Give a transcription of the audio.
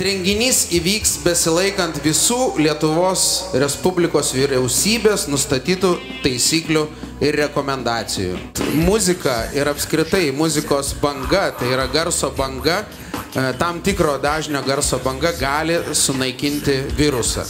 renginys įvyks besilaikant visų lietuvos respublikos vyriausybės nustatytų taisyklių ir rekomendacijų. Muzika ir apskritai muzikos banga tai yra garso banga e, tam tikro dažnio garso banga gali sunaikinti virusą.